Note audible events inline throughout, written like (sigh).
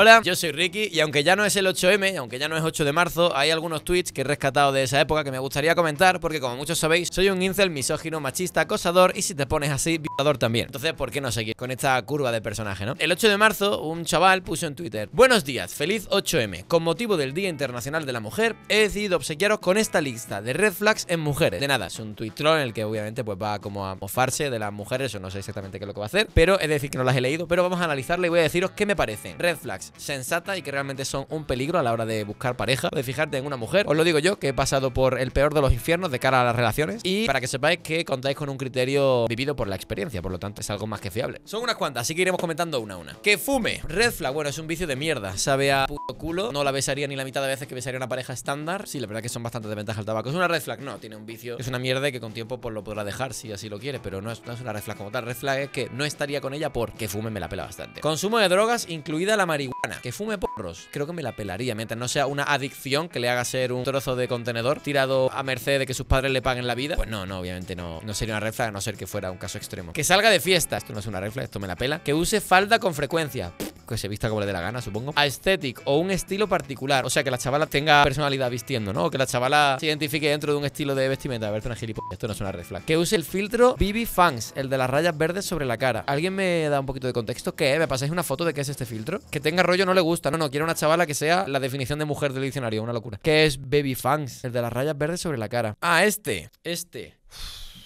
Hola, yo soy Ricky y aunque ya no es el 8M, aunque ya no es 8 de marzo, hay algunos tweets que he rescatado de esa época que me gustaría comentar porque como muchos sabéis, soy un incel misógino, machista, acosador y si te pones así, violador también. Entonces, ¿por qué no seguir con esta curva de personaje, no? El 8 de marzo, un chaval puso en Twitter Buenos días, feliz 8M. Con motivo del Día Internacional de la Mujer, he decidido obsequiaros con esta lista de red flags en mujeres. De nada, es un tweet troll en el que obviamente pues va como a mofarse de las mujeres, o no sé exactamente qué es lo que va a hacer, pero es decir que no las he leído, pero vamos a analizarla y voy a deciros qué me parecen. Red flags sensata y que realmente son un peligro a la hora de buscar pareja, de fijarte en una mujer. Os lo digo yo, que he pasado por el peor de los infiernos de cara a las relaciones y para que sepáis que contáis con un criterio vivido por la experiencia, por lo tanto es algo más que fiable. Son unas cuantas, así que iremos comentando una a una. Que fume. Red flag, bueno, es un vicio de mierda. Sabe a puto culo. No la besaría ni la mitad de veces que besaría una pareja estándar. Sí, la verdad que son bastante de ventaja el tabaco. Es una red flag, no, tiene un vicio. Es una mierda que con tiempo pues lo podrá dejar si así lo quiere, pero no es, no es una red flag como tal. Red flag es que no estaría con ella porque fume me la pela bastante. Consumo de drogas, incluida la marihuana. Que fume porros. Creo que me la pelaría, mientras no sea una adicción que le haga ser un trozo de contenedor tirado a merced de que sus padres le paguen la vida. Pues no, no, obviamente no, no sería una red flag, a no ser que fuera un caso extremo. Que salga de fiesta, esto no es una red flag, esto me la pela. Que use falda con frecuencia que se vista como le dé la gana, supongo. Aesthetic o un estilo particular. O sea, que la chavala tenga personalidad vistiendo, ¿no? O que la chavala se identifique dentro de un estilo de vestimenta. A ver, una gilipollas. Esto no es una red flag. Que use el filtro BB Fangs, el de las rayas verdes sobre la cara. ¿Alguien me da un poquito de contexto? ¿Qué? ¿Me pasáis una foto de qué es este filtro? Que tenga rollo no le gusta. No, no, quiero una chavala que sea la definición de mujer del diccionario. Una locura. ¿Qué es Baby Fangs? El de las rayas verdes sobre la cara. Ah, este. Este.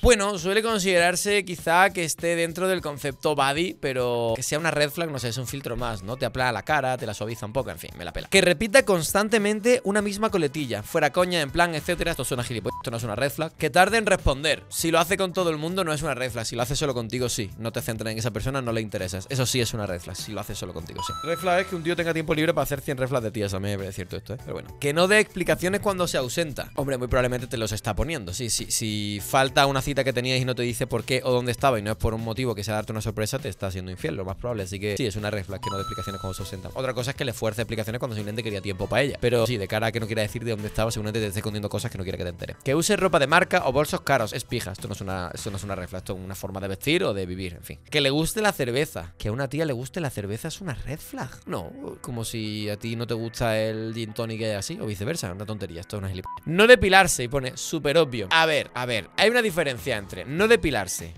Bueno, suele considerarse quizá que esté dentro del concepto body, pero que sea una red flag, no sé, es un filtro más, ¿no? Te aplana la cara, te la suaviza un poco, en fin, me la pela. Que repita constantemente una misma coletilla, fuera coña, en plan, etcétera. Esto suena gilipollas, esto no es una red flag. Que tarde en responder. Si lo hace con todo el mundo, no es una red flag. Si lo hace solo contigo, sí. No te centras en esa persona, no le interesas. Eso sí es una red flag. Si lo hace solo contigo, sí. Red flag es que un tío tenga tiempo libre para hacer 100 red flags de tías. A mí me parece cierto esto, ¿eh? Pero bueno. Que no dé explicaciones cuando se ausenta. Hombre, muy probablemente te los está poniendo. Sí, sí. Si falta una cita que tenías y no te dice por qué o dónde estaba y no es por un motivo que sea darte una sorpresa, te está haciendo infiel, lo más probable. Así que sí, es una red flag que no dé explicaciones cuando se ausenta. Otra cosa es que le fuerce explicaciones cuando simplemente quería tiempo para ella. Pero sí, de cara a que no quiera decir de dónde estaba, seguramente te esté escondiendo cosas que no quiere que te entere. Que use ropa de marca o bolsos caros, es pija. Esto no es una, esto no es una red flag, esto es una forma de vestir o de vivir, en fin. Que le guste la cerveza. Que a una tía le guste la cerveza es una red flag. No, como si a ti no te gusta el gin tonic y así, o viceversa. Una tontería, esto es una gilipollas. No depilarse y pone súper obvio. A ver, a ver, hay una diferencia entre no depilarse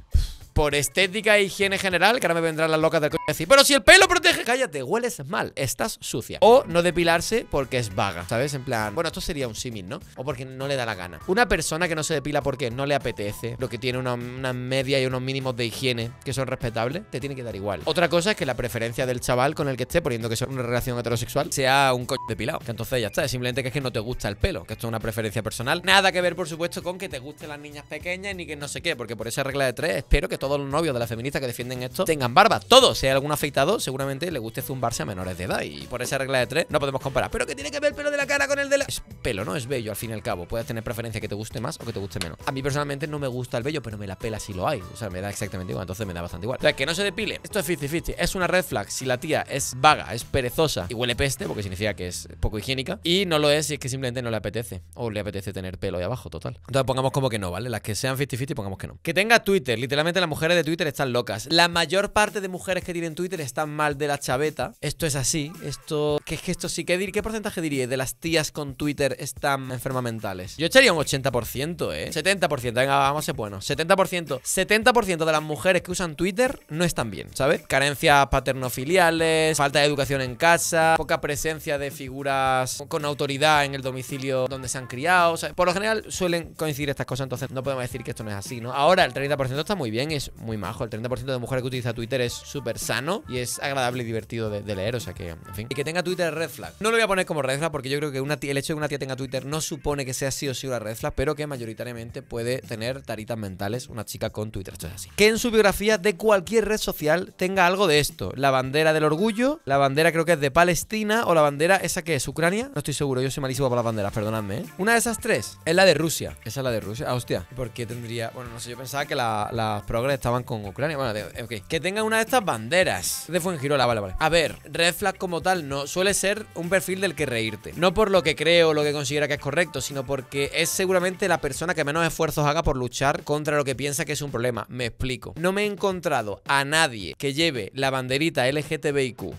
por estética e higiene general, que ahora me vendrán las locas del coño a decir, pero si el pelo protege, cállate, hueles mal, estás sucia. O no depilarse porque es vaga, ¿sabes? En plan, bueno, esto sería un símil, ¿no? O porque no le da la gana. Una persona que no se depila porque no le apetece, lo que tiene una, una media y unos mínimos de higiene que son respetables, te tiene que dar igual. Otra cosa es que la preferencia del chaval con el que esté, poniendo que sea una relación heterosexual, sea un coño depilado. Que entonces ya está, es simplemente que es que no te gusta el pelo, que esto es una preferencia personal. Nada que ver, por supuesto, con que te gusten las niñas pequeñas ni que no sé qué, porque por esa regla de tres, espero que todos los novios de las feministas que defienden esto tengan barba. Todos, si hay algún afeitado, seguramente le guste zumbarse a menores de edad. Y por esa regla de tres no podemos comparar. Pero que tiene que ver el pelo de la cara con el de la. Es pelo, ¿no? Es bello, al fin y al cabo. Puedes tener preferencia que te guste más o que te guste menos. A mí personalmente no me gusta el bello, pero me la pela si lo hay. O sea, me da exactamente igual. Entonces me da bastante igual. O sea, que no se depile. Esto es 50-50. Es una red flag si la tía es vaga, es perezosa y huele peste, porque significa que es poco higiénica. Y no lo es si es que simplemente no le apetece. O le apetece tener pelo ahí abajo, total. Entonces pongamos como que no, ¿vale? Las que sean 50-50, pongamos que no. Que tenga Twitter. Literalmente las mujeres de Twitter están locas. La mayor parte de mujeres que tienen Twitter están mal de la chaveta. Esto es así. Esto. ¿Qué es que esto sí? ¿Qué, ¿Qué porcentaje diría de las tías con Twitter están enfermas mentales? Yo echaría un 80%, ¿eh? 70%. Venga, vamos a ser buenos. 70%. 70% de las mujeres que usan Twitter no están bien, ¿sabes? Carencias paternofiliales, falta de educación en casa, poca presencia de figuras con autoridad en el domicilio donde se han criado. Por lo general suelen coincidir estas cosas, entonces no podemos decir que esto no es así, ¿no? Ahora el 30% está muy bien, muy majo. El 30% de mujeres que utiliza Twitter es súper sano y es agradable y divertido de, leer. O sea que, en fin. Y que tenga Twitter red flag. No lo voy a poner como red flag porque yo creo que el hecho de que una tía tenga Twitter no supone que sea sí o sí una red flag, pero que mayoritariamente puede tener taritas mentales una chica con Twitter. Esto es así. Que en su biografía de cualquier red social tenga algo de esto: la bandera del orgullo, la bandera creo que es de Palestina o la bandera esa que es Ucrania. No estoy seguro, yo soy malísimo para las banderas, perdonadme. ¿eh? Una de esas tres es la de Rusia. Esa es la de Rusia. Ah, hostia. ¿Por qué tendría.? Bueno, no sé, yo pensaba que las la progres estaban con Ucrania. Bueno, ok. Que tengan una de estas banderas. De Fuengirola, vale, vale. A ver, red flag como tal no suele ser un perfil del que reírte. No por lo que creo lo que considera que es correcto, sino porque es seguramente la persona que menos esfuerzos haga por luchar contra lo que piensa que es un problema. Me explico. No me he encontrado a nadie que lleve la banderita LGTBIQ,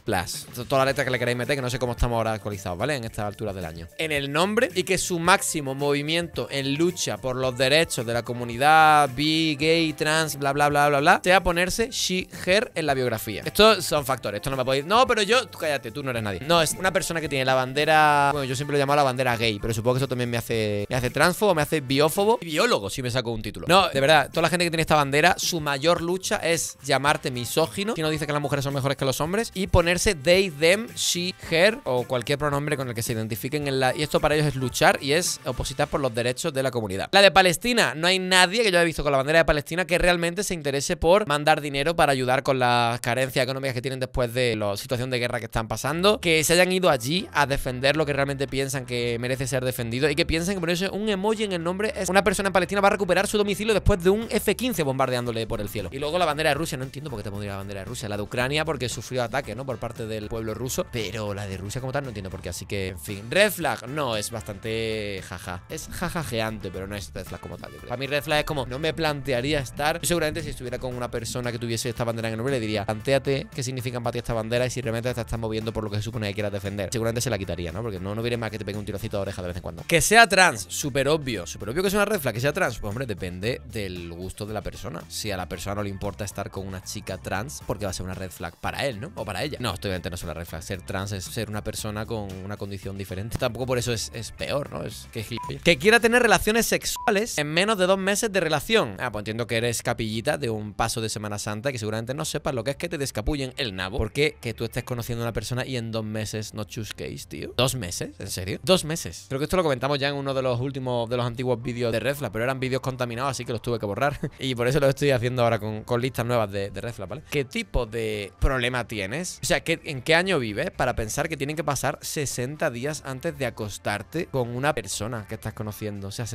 toda la letra que le queráis meter, que no sé cómo estamos ahora actualizados, ¿vale? En esta altura del año. En el nombre y que su máximo movimiento en lucha por los derechos de la comunidad bi, gay, trans, bla, bla, bla, bla, bla, sea ponerse she, her en la biografía. Estos son factores. Esto no me podéis. No, pero yo. cállate, tú no eres nadie. No, es una persona que tiene la bandera. Bueno, yo siempre lo llamo la bandera gay, pero supongo que eso también me hace. Me hace transfobo, me hace biófobo y biólogo si me saco un título. No, de verdad, toda la gente que tiene esta bandera, su mayor lucha es llamarte misógino, si no dice que las mujeres son mejores que los hombres, y ponerse they, them, she, her o cualquier pronombre con el que se identifiquen en la. Y esto para ellos es luchar y es opositar por los derechos de la comunidad. La de Palestina, no hay nadie que yo haya visto con la bandera de Palestina que realmente se interese por mandar dinero para ayudar con las carencias económicas que tienen después de la situación de guerra que están pasando, que se hayan ido allí a defender lo que realmente piensan que merece ser defendido y que piensen que ponerse un emoji en el nombre es una persona en Palestina va a recuperar su domicilio después de un F-15 bombardeándole por el cielo. Y luego la bandera de Rusia, no entiendo por qué te pondría la bandera de Rusia, la de Ucrania porque sufrió ataque, ¿no? Por parte del pueblo ruso, pero la de Rusia como tal no entiendo por qué, así que, en fin, red flag, no, es bastante jaja, es jajajeante, pero no es red flag como tal. Para mí red flag es como, no me plantearía estar, seguramente si estuviera con una persona que tuviese esta bandera en el nombre, le diría, planteate qué significa para ti esta bandera y si realmente te estás moviendo por lo que se supone que quieras defender. Seguramente se la quitaría, ¿no? Porque no, no viene más que te pegue un tirocito de oreja de vez en cuando. Que sea trans, súper obvio, súper obvio que es una red flag, que sea trans, pues hombre, depende del gusto de la persona. Si a la persona no le importa estar con una chica trans, porque va a ser una red flag para él, ¿no? O para ella. No, obviamente no es una red flag. Ser trans es ser una persona con una condición diferente. Tampoco por eso es, peor, ¿no? Es que Que quiera tener relaciones sexuales en menos de dos meses de relación. Ah, pues entiendo que eres capillita de un paso de Semana Santa que seguramente no sepas lo que es que te descapullen el nabo. Porque que tú estés conociendo a una persona y en dos meses no chusquéis, tío. ¿Dos meses? ¿En serio? Dos meses. Creo que esto lo comentamos ya en uno de los últimos, de los antiguos vídeos de Red pero eran vídeos contaminados, así que los tuve que borrar. (laughs) y por eso lo estoy haciendo ahora con, listas nuevas de, de ¿vale? ¿Qué tipo de problema tienes? O sea, ¿en qué año vives para pensar que tienen que pasar 60 días antes de acostarte con una persona que estás conociendo? O sea,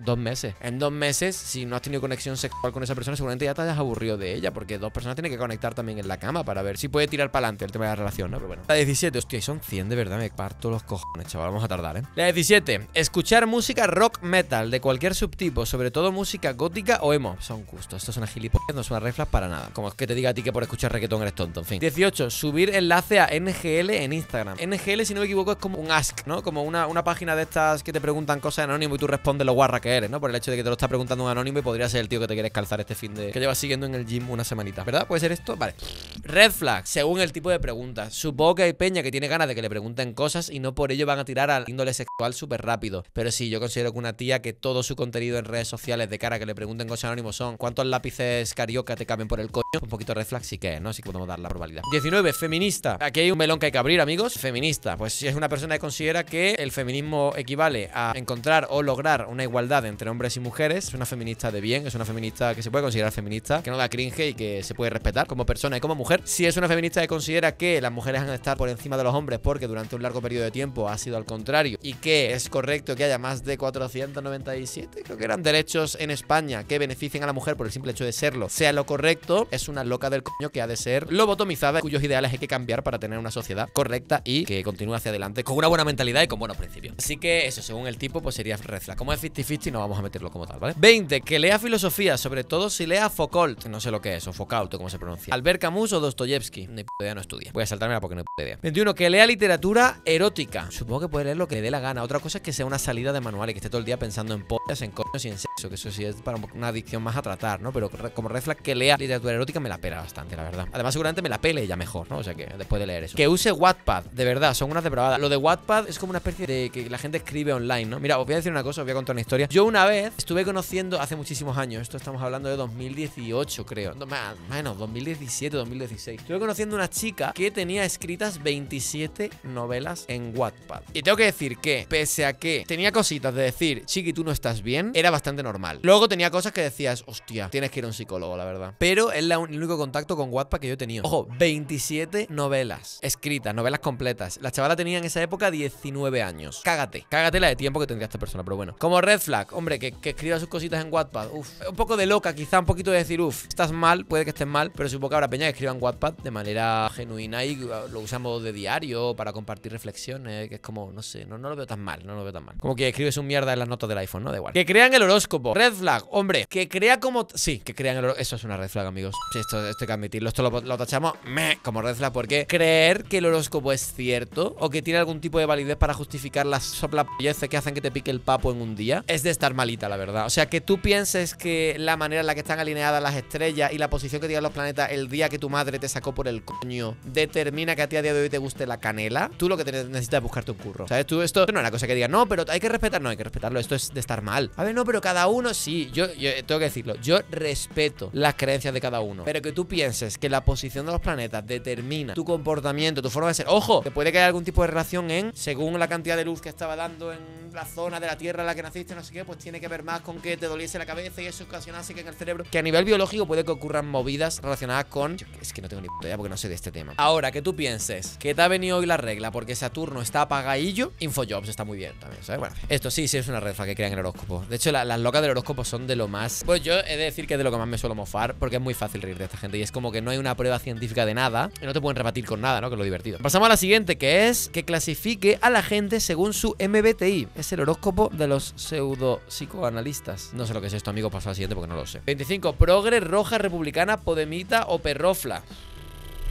dos meses. En dos meses, si no has tenido conexión sexual con esa persona, seguramente ya te hayas aburrido de ella, porque dos personas tienen que conectar también en la cama para ver si puede tirar para adelante el tema de la relación, ¿no? Pero bueno. La 17, hostia, son 100 de verdad, me parto los cojones, chaval, vamos a tardar, ¿eh? La 17, escuchar música rock metal de cualquier subtipo, sobre todo música gótica o emo. Son gustos, esto es una gilipollas, no una reflas para nada. Como es que te diga a ti que por escuchar reggaetón eres tonto, en fin. 18, subir enlace a NGL en Instagram. NGL, si no me equivoco, es como un ask, ¿no? Como una, una página de estas que te preguntan cosas anónimo y tú respondes lo guarra que eres, ¿no? Por el hecho de que te lo está preguntando un anónimo y podría ser el tío que te quieres calzar este fin de. que llevas siguiendo en el gym una semanita, ¿verdad? ¿Puede ser esto? Vale. Red flag, según el tipo de preguntas. Supongo que hay peña que tiene ganas de que le pregunten cosas y no por ello van a tirar al índole sexual súper rápido. Pero sí, yo considero que una tía que todo su contenido en redes sociales de cara a que le pregunten cosas anónimos son ¿cuántos lápices carioca te caben por el coño? Un poquito red flag sí que, ¿no? Sí que podemos dar la probabilidad. 19, feminista. Aquí hay un melón que hay que abrir, amigos. Feminista. Pues si es una persona que considera que el feminismo equivale a encontrar o lograr una igualdad entre hombres y mujeres, es una feminista de bien, es una feminista que se puede considerar feminista, que no da cringe y que se puede respetar como persona y como mujer. Si es una feminista que considera que las mujeres han de estar por encima de los hombres porque durante un largo periodo de tiempo ha sido al contrario y que es correcto que haya más de 497, creo que eran derechos en España que beneficien a la mujer por el simple hecho de serlo, sea lo correcto, es una loca del coño que ha de ser lobotomizada, cuyos ideales hay que cambiar para tener una sociedad correcta y que continúe hacia adelante con una buena mentalidad y con buenos principios. Así que eso, según el tipo, pues sería red Como es 50-50, no vamos a meterlo como tal, ¿vale? 20. Que lea filosofía, sobre todo si lea Foucault, no sé lo que es, o Foucault, cómo se pronuncia. Albert Camus o Dostoyevsky, ni idea, no estudia. Voy a saltarme porque no hay idea. 21. Que lea literatura erótica. Supongo que puede leer lo que le dé la gana. Otra cosa es que sea una salida de manual y que esté todo el día pensando en pollas, en coños y en sexo, que eso sí es para una adicción más a tratar, ¿no? Pero como red que lea literatura erótica me la pela bastante, la verdad. Además, seguramente me la pele ella mejor, ¿no? O sea que después de leer eso. Que use Wattpad, de verdad, son unas depravadas. Lo de Wattpad es como una especie de que la gente escribe online, ¿no? Mira, os voy a decir una cosa, os voy a contar una historia. Yo una vez estuve conociendo hace muchísimos años, esto estamos hablando de 2018, creo. No, menos, 2017, 2016. Estuve conociendo una chica que tenía escritas 27 novelas en Wattpad. Y tengo que decir que, pese a que tenía cositas de decir, chiqui, tú no estás bien, era bastante normal. Luego tenía cosas que decías, hostia, tienes que ir a un psicólogo, la verdad. Pero es el único contacto con Wattpad que yo he tenido. Ojo, 27 novelas escritas, novelas completas. La chavala tenía en esa época 19 años. Cágate, cágate la de tiempo que tendría esta persona, pero bueno. Como red flag, hombre, que, escriba sus cositas en Wattpad. Uf, un poco de loca quizá, poquito de decir, uff, estás mal, puede que estés mal, pero supongo que habrá peña que escriban Wattpad de manera genuina y lo usamos de diario para compartir reflexiones, que es como, no sé, no, no lo veo tan mal, no lo veo tan mal. Como que escribes un mierda en las notas del iPhone, ¿no? Da igual. Que crean el horóscopo. Red flag, hombre, que crea como... Sí, que crean el horóscopo. Eso es una red flag, amigos. Esto, esto hay que admitirlo. Esto lo, lo tachamos meh, como red flag porque creer que el horóscopo es cierto o que tiene algún tipo de validez para justificar las soplapolleces que hacen que te pique el papo en un día es de estar malita, la verdad. O sea, que tú pienses que la manera en la que están alineadas las estrellas y la posición que tienen los planetas el día que tu madre te sacó por el coño determina que a ti a día de hoy te guste la canela, tú lo que necesitas es buscarte un curro. ¿Sabes? Tú esto no es una cosa que diga, no, pero hay que respetar, no hay que respetarlo, esto es de estar mal. A ver, no, pero cada uno sí, yo, yo tengo que decirlo, yo respeto las creencias de cada uno, pero que tú pienses que la posición de los planetas determina tu comportamiento, tu forma de ser, ojo, que puede que haya algún tipo de relación en, según la cantidad de luz que estaba dando en la zona de la Tierra en la que naciste, no sé qué, pues tiene que ver más con que te doliese la cabeza y eso ocasionase que en el cerebro, que a nivel biológico puede que ocurran movidas relacionadas con, es que no tengo ni idea porque no sé de este tema. Ahora, que tú pienses que te ha venido hoy la regla porque Saturno está apagadillo, Infojobs está muy bien también, ¿sabes? Bueno, esto sí, sí es una red que crean el horóscopo. De hecho, las locas del horóscopo son de lo más... Pues yo he de decir que es de lo que más me suelo mofar porque es muy fácil reír de esta gente y es como que no hay una prueba científica de nada y no te pueden rebatir con nada, ¿no? Que es lo divertido. Pasamos a la siguiente, que es que clasifique a la gente según su MBTI. Es el horóscopo de los pseudo psicoanalistas. No sé lo que es esto, amigo. Paso al siguiente porque no lo sé. 25. Progre, roja, republicana, podemita o perrofla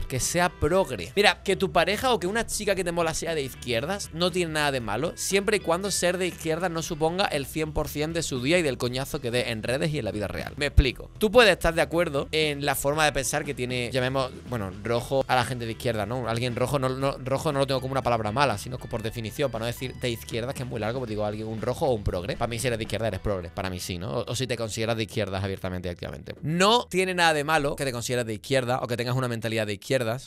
que sea progre. Mira, que tu pareja o que una chica que te mola sea de izquierdas no tiene nada de malo, siempre y cuando ser de izquierda no suponga el 100% de su día y del coñazo que dé en redes y en la vida real. Me explico. Tú puedes estar de acuerdo en la forma de pensar que tiene, llamemos, bueno, rojo a la gente de izquierda, ¿no? Alguien rojo no, rojo no lo tengo como una palabra mala, sino que por definición, para no decir de izquierda, que es muy largo, pues digo alguien un rojo o un progre. Para mí si eres de izquierda eres progre, para mí sí, ¿no? O, o si te consideras de izquierdas abiertamente y activamente. No tiene nada de malo que te consideres de izquierda o que tengas una mentalidad de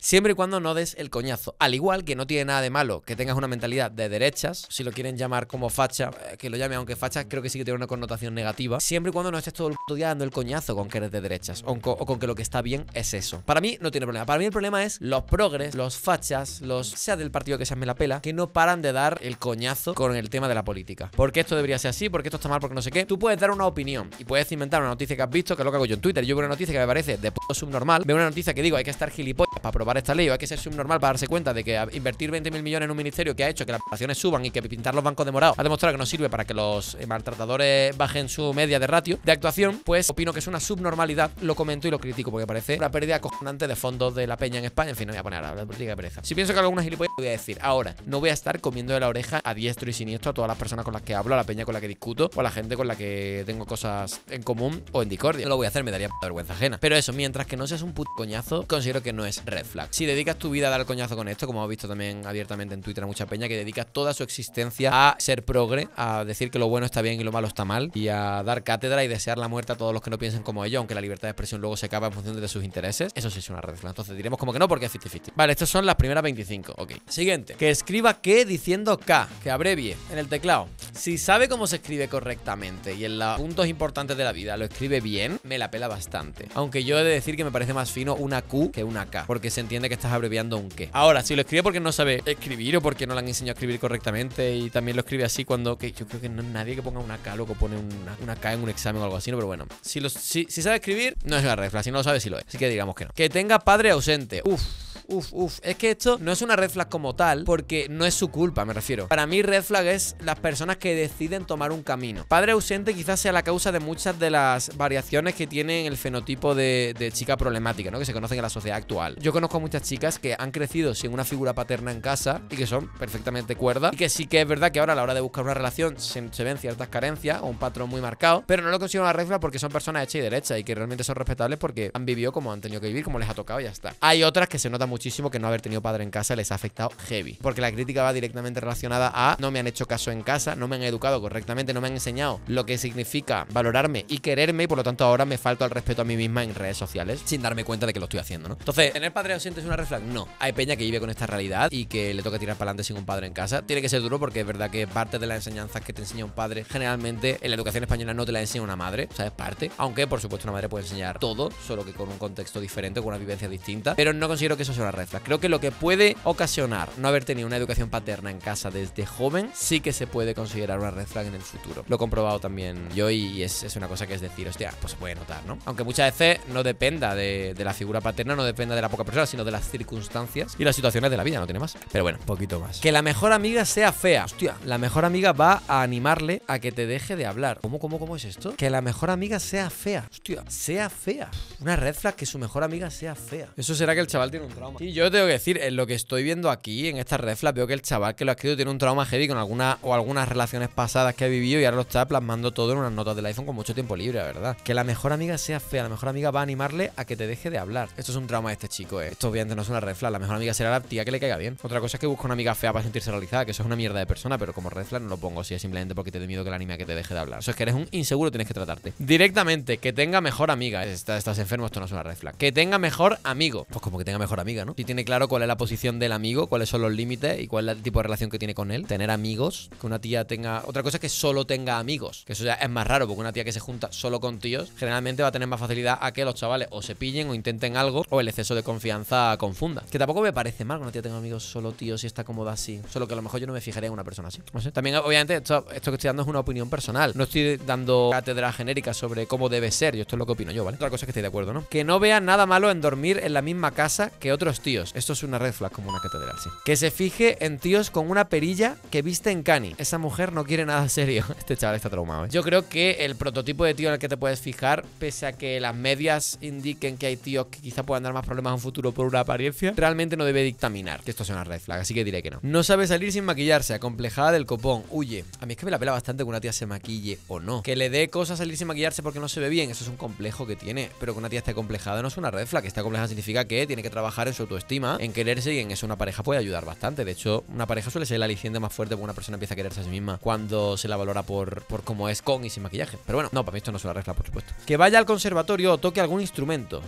siempre y cuando no des el coñazo. Al igual que no tiene nada de malo que tengas una mentalidad de derechas, si lo quieren llamar como facha, eh, que lo llame, aunque facha creo que sí que tiene una connotación negativa, siempre y cuando no estés todo el día dando el coñazo con que eres de derechas o con, que lo que está bien es eso. Para mí no tiene problema. Para mí el problema es los progres, los fachas, los sea del partido que se me la pela, que no paran de dar el coñazo con el tema de la política. ¿Por qué esto debería ser así? ¿Por qué esto está mal? Porque no sé qué. Tú puedes dar una opinión y puedes inventar una noticia que has visto, que es lo que hago yo en Twitter. Yo veo una noticia que me parece de puto subnormal, veo una noticia que digo hay que estar gilipollas para aprobar esta ley o hay que ser subnormal para darse cuenta de que invertir 20 mil millones en un ministerio que ha hecho que las poblaciones suban y que pintar los bancos de morado ha demostrado que no sirve para que los eh, maltratadores bajen su media de ratio de actuación, pues opino que es una subnormalidad, lo comento y lo critico porque parece una pérdida acojonante de fondos de la peña en España. En fin, no voy a poner a la política de pereza. Si pienso que alguna gilipollas, voy a decir, ahora, no voy a estar comiendo de la oreja a diestro y siniestro a todas las personas con las que hablo, a la peña con la que discuto o a la gente con la que tengo cosas en común o en discordia. No lo voy a hacer, me daría vergüenza ajena. Pero eso, mientras que no seas un puto coñazo, considero que no es red flag. Si dedicas tu vida a dar coñazo con esto, como hemos visto también abiertamente en Twitter a mucha peña, que dedica toda su existencia a ser progre, a decir que lo bueno está bien y lo malo está mal, y a dar cátedra y desear la muerte a todos los que no piensen como ellos, aunque la libertad de expresión luego se acaba en función de sus intereses. Eso sí es una red flag. Entonces diremos como que no, porque es 50-50. Vale, estas son las primeras 25. Ok. Siguiente. Que escriba que diciendo K, que abrevie en el teclado. Si sabe cómo se escribe correctamente y en los puntos importantes de la vida lo escribe bien, me la pela bastante. Aunque yo he de decir que me parece más fino una Q que una K, se entiende que estás abreviando un qué. Ahora, si lo escribe porque no sabe escribir o porque no le han enseñado a escribir correctamente y también lo escribe así cuando. Que yo creo que no hay nadie que ponga una K, luego pone una, una K en un examen o algo así, ¿no? Pero bueno, si, lo, si, sabe escribir, no es una red. Si no lo sabe, sí lo es. Así que digamos que no. Que tenga padre ausente. Uf uf, uf. Es que esto no es una red flag como tal, porque no es su culpa, me refiero. Para mí, red flag es las personas que deciden tomar un camino. Padre ausente quizás sea la causa de muchas de las variaciones que tienen el fenotipo de, chica problemática, ¿no? Que se conocen en la sociedad actual. Yo conozco muchas chicas que han crecido sin una figura paterna en casa y que son perfectamente cuerdas. Y que sí que es verdad que ahora a la hora de buscar una relación se, ven ciertas carencias o un patrón muy marcado, pero no lo considero una red flag porque son personas hechas y derechas y que realmente son respetables porque han vivido como han tenido que vivir, como les ha tocado y ya está. Hay otras que se nota muchísimo que no haber tenido padre en casa les ha afectado heavy. Porque la crítica va directamente relacionada a no me han hecho caso en casa, no me han educado correctamente, no me han enseñado lo que significa valorarme y quererme y por lo tanto ahora me falta el respeto a mí misma en redes sociales sin darme cuenta de que lo estoy haciendo, ¿no? Entonces, ¿tener padre ausente es una red? No. Hay peña que vive con esta realidad y que le toca tirar para adelante sin un padre en casa. Tiene que ser duro porque es verdad que parte de las enseñanzas que te enseña un padre generalmente en la educación española no te la enseña una madre, o sea, es parte. Aunque, por supuesto, una madre puede enseñar todo, solo que con un contexto diferente, con una vivencia distinta. Pero no considero que eso sea una red flag. Creo que lo que puede ocasionar no haber tenido una educación paterna en casa desde joven, sí que se puede considerar una red flag en el futuro. Lo he comprobado también yo y es, es una cosa que es decir, hostia, pues se puede notar, ¿no? Aunque muchas veces no dependa de, de la figura paterna, no dependa de la poca persona, sino de las circunstancias y las situaciones de la vida, no tiene más. Pero bueno, poquito más. Que la mejor amiga sea fea. Hostia, la mejor amiga va a animarle a que te deje de hablar. ¿Cómo, cómo, cómo es esto? Que la mejor amiga sea fea. Hostia, sea fea. Una red flag que su mejor amiga sea fea. Eso será que el chaval tiene un trauma. Y yo tengo que decir, en lo que estoy viendo aquí, en esta red flag, veo que el chaval que lo ha escrito tiene un trauma heavy con alguna o algunas relaciones pasadas que ha vivido y ahora lo está plasmando todo en unas notas del iPhone con mucho tiempo libre, la verdad. Que la mejor amiga sea fea. La mejor amiga va a animarle a que te deje de hablar. Esto es un trauma de este chico, eh. Esto obviamente no es una red flag. La mejor amiga será la tía que le caiga bien. Otra cosa es que busca una amiga fea para sentirse realizada, que eso es una mierda de persona, pero como red flag no lo pongo si es simplemente porque te dé miedo que la anime a que te deje de hablar. Eso es que eres un inseguro, tienes que tratarte. Directamente, que tenga mejor amiga. Estás, estás esto no es una red flag. Que tenga mejor amigo. Pues como que tenga mejor amiga, ¿no? Si tiene claro cuál es la posición del amigo, cuáles son los límites y cuál es el tipo de relación que tiene con él. Tener amigos, que una tía tenga. Otra cosa es que solo tenga amigos. Que eso ya es más raro, porque una tía que se junta solo con tíos, generalmente va a tener más facilidad a que los chavales o se pillen o intenten algo, o el exceso de confianza confunda. Que tampoco me parece mal que una tía tenga amigos solo tíos y está cómoda así. Solo que a lo mejor yo no me fijaría en una persona así. No sé. También, obviamente, esto, esto que estoy dando es una opinión personal. No estoy dando cátedra genérica sobre cómo debe ser. Yo esto es lo que opino yo, ¿vale? Otra cosa es que estoy de acuerdo, ¿no? Que no vea nada malo en dormir en la misma casa que otros tíos. Esto es una red flag como una catedral, sí. Que se fije en tíos con una perilla que viste en cani. Esa mujer no quiere nada serio. (laughs) Este chaval está traumado, ¿eh? Yo creo que el prototipo de tío en el que te puedes fijar, pese a que las medias indiquen que hay tíos que quizá puedan dar más problemas en un futuro por una apariencia, realmente no debe dictaminar que esto sea una red flag. Así que diré que no. No sabe salir sin maquillarse, acomplejada del copón. Huye. A mí es que me la pela bastante que una tía se maquille o no. Que le dé cosas salir sin maquillarse porque no se ve bien. Eso es un complejo que tiene. Pero que una tía esté complejada no es una red flag. Que esté complejada significa que tiene que trabajar en su autoestima, en quererse y en eso una pareja puede ayudar bastante. De hecho, una pareja suele ser el aliciente más fuerte porque una persona empieza a quererse a sí misma cuando se la valora por, por cómo es con y sin maquillaje. Pero bueno, no, para mí esto no es una red por supuesto. Que vaya al conservatorio o toque algún instrumento.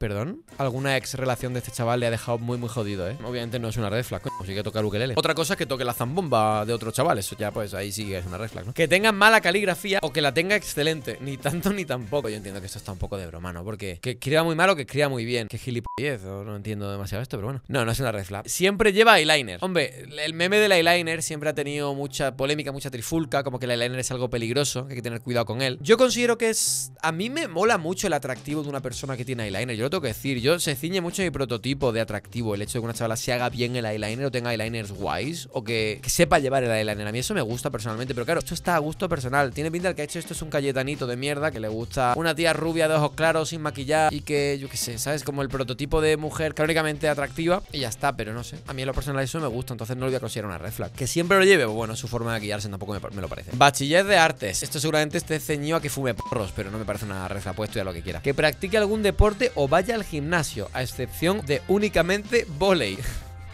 ¿Perdón? Alguna ex relación de este chaval le ha dejado muy muy jodido, ¿eh? Obviamente no es una red flag, coño, sí que tocar ukelele Otra cosa es que toque la zambomba de otro chaval Eso ya pues ahí sí que es una red flag, ¿no? Que tenga mala caligrafía o que la tenga excelente Ni tanto ni tampoco Yo entiendo que esto está un poco de broma, ¿no? Porque que escriba muy mal o que escriba muy bien Que gilipollez, no entiendo demasiado esto, pero bueno No, no es una red flag Siempre lleva eyeliner Hombre, el meme del eyeliner siempre ha tenido mucha polémica, mucha trifulca Como que el eyeliner es algo peligroso, que hay que tener cuidado con él Yo considero que es... A mí me mola mucho el atractivo de una persona que tiene eyeliner Yo tengo que decir, yo se ciñe mucho mi prototipo de atractivo. El hecho de que una chavala se haga bien el eyeliner o tenga eyeliners guays o que, sepa llevar el eyeliner. A mí eso me gusta personalmente, pero claro, esto está a gusto personal. Tiene pinta el que ha hecho esto es un cayetanito de mierda que le gusta una tía rubia de ojos claros, sin maquillar y que, yo qué sé, ¿sabes? Como el prototipo de mujer únicamente atractiva y ya está, pero no sé. A mí en lo personal eso me gusta, entonces no lo voy a considerar una red. Que siempre lo lleve, bueno, su forma de maquillarse tampoco me, lo parece. Bachiller de artes. Esto seguramente esté ceñido a que fume porros, pero no me parece una red flag, puesto ya lo que quiera. Que practique algún deporte o vaya al gimnasio, a excepción de únicamente volei.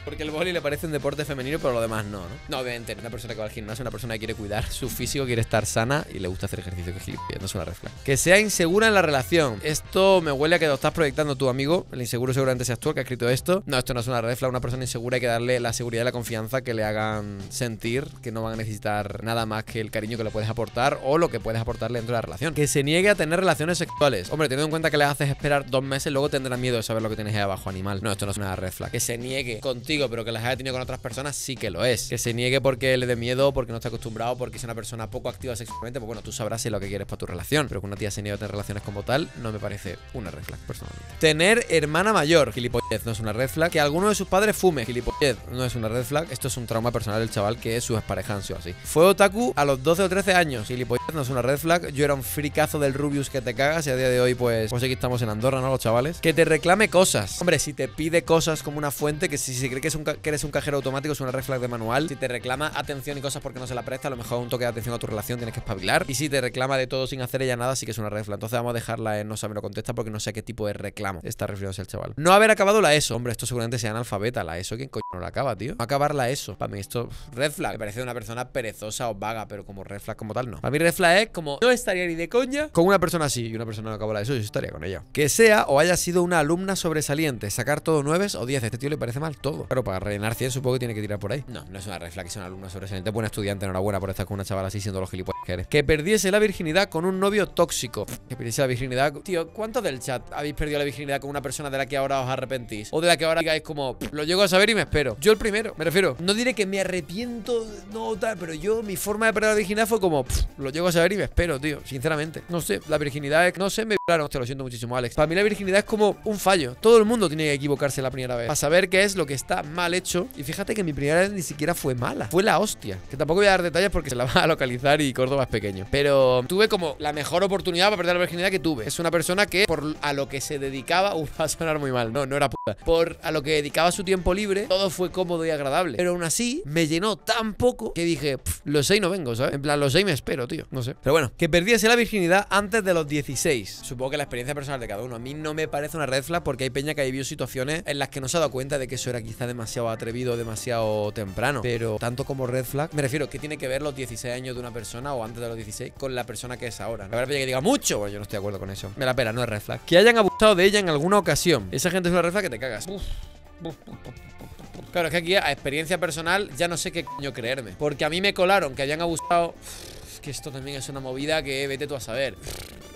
Porque el boli le parece un deporte femenino, pero lo demás no, ¿no? No, obviamente, una persona que va al gimnasio, una persona que quiere cuidar su físico, quiere estar sana y le gusta hacer ejercicio, que gilipollas, no es una red. Que sea insegura en la relación. Esto me huele a que lo estás proyectando tu amigo. El inseguro seguramente seas tú el que ha escrito esto. No, esto no es una red flag. Una persona insegura hay que darle la seguridad y la confianza que le hagan sentir que no van a necesitar nada más que el cariño que le puedes aportar o lo que puedes aportarle dentro de la relación. Que se niegue a tener relaciones sexuales. Hombre, teniendo en cuenta que le haces esperar dos meses, luego tendrá miedo de saber lo que tienes ahí abajo, animal. No, esto no es una red. Que se niegue contigo, pero que las haya tenido con otras personas sí que lo es. Que se niegue porque le dé miedo, porque no está acostumbrado, porque es una persona poco activa sexualmente, pues bueno, tú sabrás si es lo que quieres para tu relación. Pero que una tía se niegue a tener relaciones como tal, no me parece una red flag, personalmente. Tener hermana mayor, gilipollez, no es una red flag. Que alguno de sus padres fume, gilipollez, no es una red flag. Esto es un trauma personal del chaval que parejas han sido así. Fue otaku a los 12 o 13 años, gilipollez, no es una red flag. Yo era un fricazo del Rubius que te cagas y a día de hoy, pues, pues aquí estamos en Andorra, ¿no? Los chavales. Que te reclame cosas. Hombre, si te pide cosas como una fuente, que si se cree que, es un que eres un cajero automático es una red flag de manual. Si te reclama atención y cosas porque no se la presta, a lo mejor un toque de atención a tu relación tienes que espabilar. Y si te reclama de todo sin hacer ella nada, sí que es una red flag. Entonces vamos a dejarla en no sabe, no contesta porque no sé qué tipo de reclamo está refiriéndose el chaval. No haber acabado la ESO. Hombre, esto seguramente sea analfabeta. La ESO, ¿quién coño no la acaba, tío? No acabar la ESO. Para mí esto, red flag. Me parece una persona perezosa o vaga, pero como red flag como tal, no. Para mí red flag es como no estaría ni de coña con una persona así y una persona no acabó la ESO, yo estaría con ella. Que sea o haya sido una alumna sobresaliente, sacar todo nueves o 10. Este tío le parece mal todo. Claro, para rellenar 100 supongo que tiene que tirar por ahí. No, no es una un alumno sobresaliente. Buen estudiante, enhorabuena por estar con una chavala así siendo los gilipollas que eres. Que perdiese la virginidad con un novio tóxico. Que perdiese la virginidad. Tío, ¿cuántos del chat habéis perdido la virginidad con una persona de la que ahora os arrepentís? O de la que ahora digáis como, lo llego a saber y me espero. Yo el primero, me refiero. No diré que me arrepiento, no tal, pero yo, mi forma de perder la virginidad fue como, lo llego a saber y me espero, tío. Sinceramente. No sé, la virginidad es, no sé, me claro, te lo siento muchísimo, Alex. Para mí la virginidad es como un fallo. Todo el mundo tiene que equivocarse la primera vez. Para saber qué es lo que está mal hecho. Y fíjate que mi primera vez ni siquiera fue mala. Fue la hostia. Que tampoco voy a dar detalles porque (laughs) se la va a localizar y Córdoba es pequeño. Pero tuve como la mejor oportunidad para perder la virginidad que tuve. Es una persona que por a lo que se dedicaba, uf, (laughs) va a sonar muy mal. No, no era puta. Por a lo que dedicaba su tiempo libre, todo fue cómodo y agradable. Pero aún así, me llenó tan poco que dije, los seis no vengo, ¿sabes? En plan, los seis me espero, tío. No sé. Pero bueno, que perdiese la virginidad antes de los 16. Supongo que la experiencia personal de cada uno. A mí no me parece una red flag porque hay peña que ha vivido situaciones en las que no se ha dado cuenta de que eso era quizá demasiado atrevido, demasiado temprano. Pero tanto como red flag, me refiero que tiene que ver los 16 años de una persona o antes de los 16 con la persona que es ahora. La verdad que diga mucho, bueno, yo no estoy de acuerdo con eso. Me la pena, no es red flag. Que hayan abusado de ella en alguna ocasión. Esa gente es una red flag que te cagas. Claro, es que aquí a experiencia personal ya no sé qué coño creerme. Porque a mí me colaron que hayan abusado... Que esto también es una movida que vete tú a saber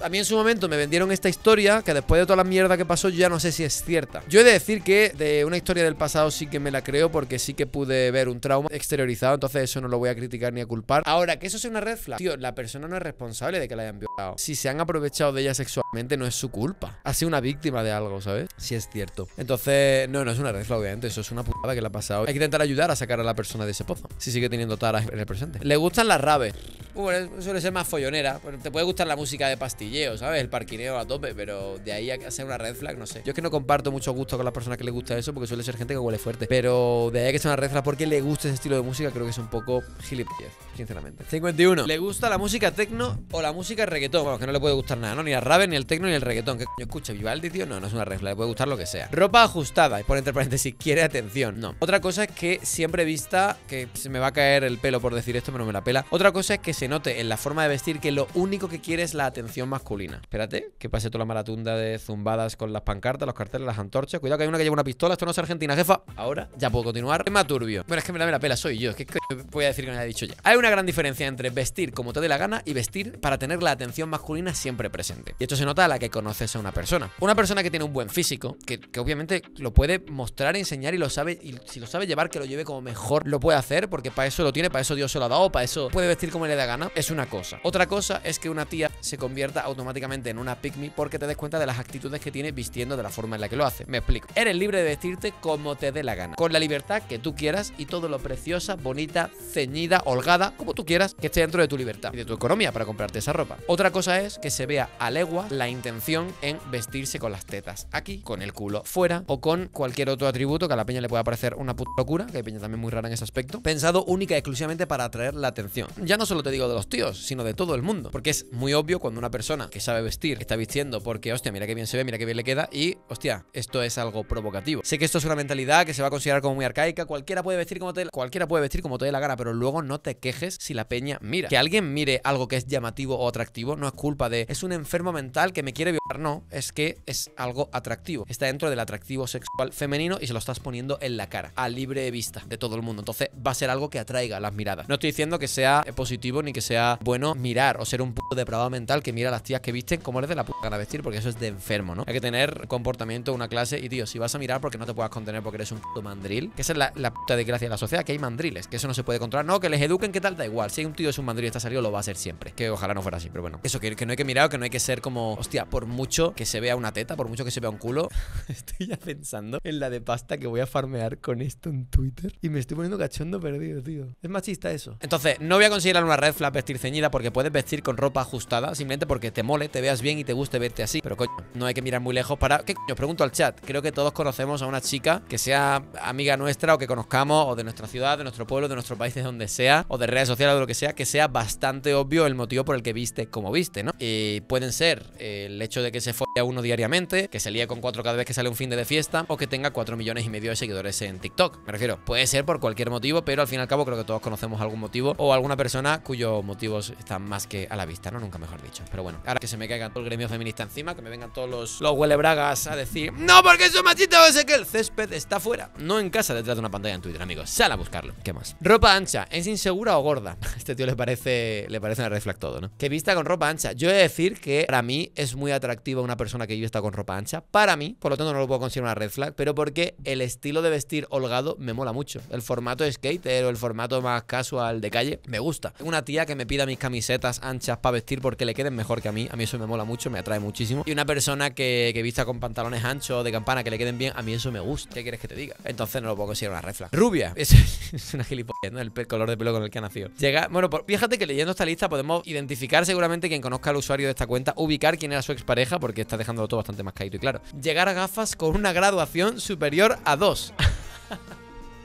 a mí en su momento me vendieron esta historia que después de toda la mierda que pasó ya no sé si es cierta. Yo he de decir que de una historia del pasado sí que me la creo porque sí que pude ver un trauma exteriorizado, entonces eso no lo voy a criticar ni a culpar. Ahora, que eso sea una red flag, tío, la persona no es responsable de que la hayan violado. Si se han aprovechado de ella sexualmente no es su culpa. Ha sido una víctima de algo, ¿sabes? Si es cierto. Entonces, no, no es una red flag, obviamente, eso es una putada que le ha pasado. Hay que intentar ayudar a sacar a la persona de ese pozo. Si sigue teniendo taras en el presente. Le gustan las raves. Bueno, suele ser más follonera. te puede gustar la música de pastilleo, ¿sabes? El parquineo a tope, pero de ahí a ser una red flag, no sé. Yo es que no comparto mucho gusto con las personas que les gusta eso, porque suele ser gente que huele fuerte. Pero de ahí a que sea una red flag porque le gusta ese estilo de música, creo que es un poco gilipollas, sinceramente. 51. ¿Le gusta la música tecno o la música reggaetón? Bueno, que no le puede gustar nada, ¿no? Ni la rave, ni el tecno, ni el reggaetón. ¿Qué coño escucha? ¿Vivaldi, tío? No, no es una red flag, le puede gustar lo que sea. Ropa ajustada, y por entre paréntesis, quiere atención. No. Otra cosa es que siempre vista, que se me va a caer el pelo por decir esto, pero no me la pela. Otra cosa es que se note en la forma de vestir que lo único que quiere es la atención masculina. Espérate, que pase toda la maratunda de zumbadas con las pancartas, los carteles, las antorchas. Cuidado que hay una que lleva una pistola, esto no es Argentina, jefa. Ahora ya puedo continuar. Es más turbio. Bueno, es que me da la pela, soy yo. ¿Qué voy a decir que me haya dicho ya? Hay una gran diferencia entre vestir como te dé la gana y vestir para tener la atención masculina siempre presente. Y esto se nota a la que conoces a una persona. Una persona que tiene un buen físico, que, obviamente lo puede mostrar, enseñar y lo sabe, y si lo sabe llevar, que lo lleve como mejor lo puede hacer, porque para eso lo tiene, para eso Dios se lo ha dado, para eso puede vestir como le da gana, es una cosa. Otra cosa es que una tía se convierta automáticamente en una me porque te des cuenta de las actitudes que tiene vistiendo de la forma en la que lo hace. Me explico. Eres libre de vestirte como te dé la gana, con la libertad que tú quieras y todo lo preciosa, bonita, ceñida, holgada, como tú quieras, que esté dentro de tu libertad y de tu economía para comprarte esa ropa. Otra cosa es que se vea a legua la intención en vestirse con las tetas aquí, con el culo fuera o con cualquier otro atributo que a la peña le pueda parecer una puta locura, que hay peña también muy rara en ese aspecto, pensado única y exclusivamente para atraer la atención. Ya no solo te digo de los tíos, sino de todo el mundo, porque es muy obvio cuando una persona que sabe vestir está vistiendo porque, hostia, mira qué bien se ve, mira qué bien le queda y, hostia, esto es algo provocativo. Sé que esto es una mentalidad que se va a considerar como muy arcaica, cualquiera puede vestir como te, cualquiera puede vestir como te dé la gana, pero luego no te quejes si la peña mira. Que alguien mire algo que es llamativo o atractivo no es culpa de es un enfermo mental que me quiere violar, no, es que es algo atractivo. Está dentro del atractivo sexual femenino y se lo estás poniendo en la cara, a libre vista de todo el mundo. Entonces va a ser algo que atraiga las miradas. No estoy diciendo que sea positivo ni que sea bueno mirar o ser un puto depravado mental que mira a las tías que visten como les de la puta gana vestir, porque eso es de enfermo, ¿no? Hay que tener comportamiento, una clase y, tío, si vas a mirar porque no te puedas contener porque eres un puto mandril, que esa es la, la puta desgracia de la sociedad, que hay mandriles, que eso no se puede controlar. No, que les eduquen, ¿qué tal? Da igual. Si un tío es un mandril y está salido, lo va a ser siempre. Que ojalá no fuera así, pero bueno. Eso, que, que no hay que mirar, que no hay que ser como, hostia, por mucho que se vea una teta, por mucho que se vea un culo. (laughs) estoy ya pensando en la de pasta que voy a farmear con esto en Twitter y me estoy poniendo cachondo perdido, tío. Es machista eso. Entonces, no voy a considerar una red flag vestir ceñida porque puedes vestir con ropa ajustada, simplemente porque te mole, te veas bien y te guste verte así. Pero coño, no hay que mirar muy lejos para. ¿Qué coño? Pregunto al chat. Creo que todos conocemos a una chica que sea amiga nuestra o que conozcamos, o de nuestra ciudad, de nuestro pueblo, de nuestro país, de donde sea, o de redes sociales o de lo que sea, que sea bastante obvio el motivo por el que viste como viste, ¿no? Y pueden ser el hecho de que se fue a uno diariamente, que se lía con cuatro cada vez que sale un fin de fiesta, o que tenga cuatro millones y medio de seguidores en TikTok. Me refiero, puede ser por cualquier motivo, pero al fin y al cabo creo que todos conocemos algún motivo o alguna persona cuyo motivos están más que a la vista, ¿no? Nunca mejor dicho. Pero bueno, ahora que se me caiga todo el gremio feminista encima, que me vengan todos los, los huelebragas a decir ¡No, porque soy machista! O sé que el césped está fuera. No en casa detrás de una pantalla en Twitter, amigos. Sal a buscarlo. ¿Qué más? Ropa ancha. ¿Es insegura o gorda? (laughs) este tío le parece, le parece una red flag todo, ¿no? Que vista con ropa ancha. Yo he de decir que para mí es muy atractiva una persona que vista con ropa ancha. Para mí, por lo tanto no lo puedo considerar una red flag, pero porque el estilo de vestir holgado me mola mucho. El formato skater o el formato más casual de calle me gusta. Una tía que me pida mis camisetas anchas para vestir porque le queden mejor que a mí. A mí eso me mola mucho, me atrae muchísimo. Y una persona que, que vista con pantalones anchos de campana que le queden bien, a mí eso me gusta. ¿Qué quieres que te diga? Entonces no lo puedo considerar una red flag. Rubia. (laughs) Es, una gilipollas, ¿no? El color de pelo con el que ha nacido. Llega, bueno, fíjate que leyendo esta lista podemos identificar seguramente quien conozca al usuario de esta cuenta, ubicar quién era su expareja, porque está dejándolo todo bastante más caído y claro. Llegar a gafas con una graduación superior a 2. (laughs)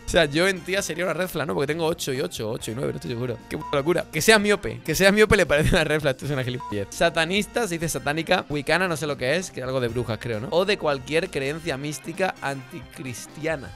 O sea, yo en tía sería una red ¿no? Porque tengo 8 y 8, 8 y 9, no estoy seguro. Qué locura. Que sea miope. Que sea miope le parece una red flag. Esto es una gilipollez. Satanista, se dice satánica. Wicana, no sé lo que es. Que es algo de brujas, creo, ¿no? O de cualquier creencia mística anticristiana.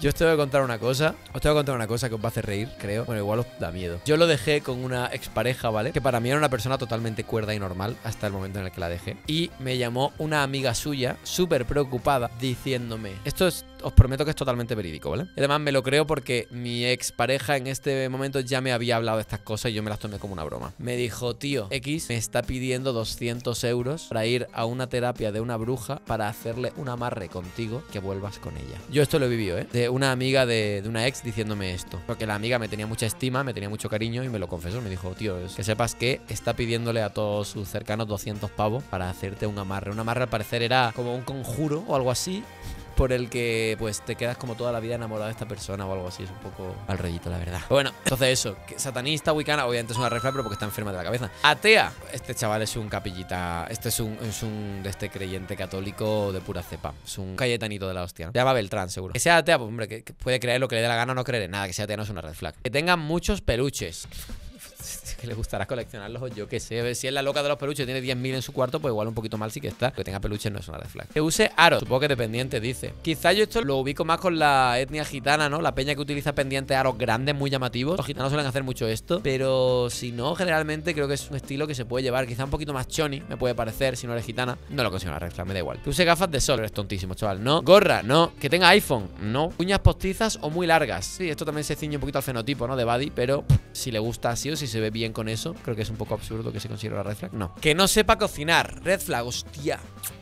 Yo os tengo que contar una cosa. Os tengo que contar una cosa que os va a hacer reír, creo. Bueno, igual os da miedo. Yo lo dejé con una expareja, ¿vale? Que para mí era una persona totalmente cuerda y normal hasta el momento en el que la dejé. Y me llamó una amiga suya, súper preocupada, diciéndome: Esto es os prometo que es totalmente verídico, ¿vale? Y además me lo creo porque mi expareja en este momento ya me había hablado de estas cosas y yo me las tomé como una broma. Me dijo, tío, X me está pidiendo 200 euros para ir a una terapia de una bruja para hacerle un amarre contigo que vuelvas con ella. Yo esto lo he vivido, ¿eh? De una amiga de, una ex diciéndome esto. Porque la amiga me tenía mucha estima, me tenía mucho cariño y me lo confesó. Me dijo, tío, es que sepas que está pidiéndole a todos sus cercanos 200 pavos para hacerte un amarre. Un amarre al parecer era como un conjuro o algo así por el que pues te quedas como toda la vida enamorado de esta persona o algo así. Es un poco al rollito, la verdad. bueno, entonces eso. satanista, wicana, obviamente es una refleja, pero porque está enferma de la cabeza. Atea. Este chaval es un capillita. Este es un, es un de este creyente católico de pura cepa. Es un cayetanito de la hostia. ¿no? Se llama Beltrán, seguro. Que sea atea, pues hombre, que, puede creer lo que le dé la gana o no creer en nada. Que sea atea no es una red flag. Que tenga muchos peluches que le gustará coleccionarlos yo qué sé. Si es la loca de los peluches tiene 10.000 en su cuarto, pues igual un poquito mal sí que está. Que tenga peluches no es una red flag. Que use aro, supongo que dependiente, dice. Quizá yo esto lo ubico más con la etnia gitana, ¿no? La peña que utiliza pendientes aros grandes, muy llamativos. Los gitanos suelen hacer mucho esto, pero si no, generalmente creo que es un estilo que se puede llevar. Quizá un poquito más choni, me puede parecer, si no eres gitana. No lo considero una red flag, me da igual. Que use gafas de sol, eres tontísimo, chaval. No. Gorra, no. Que tenga iPhone, no. Uñas postizas o muy largas. Sí, esto también se ciñe un poquito al fenotipo, ¿no? De Buddy, pero si le gusta así o si se ve bien con eso, creo que es un poco absurdo que se considere una red flag. No. Que no sepa cocinar. Red flag, hostia.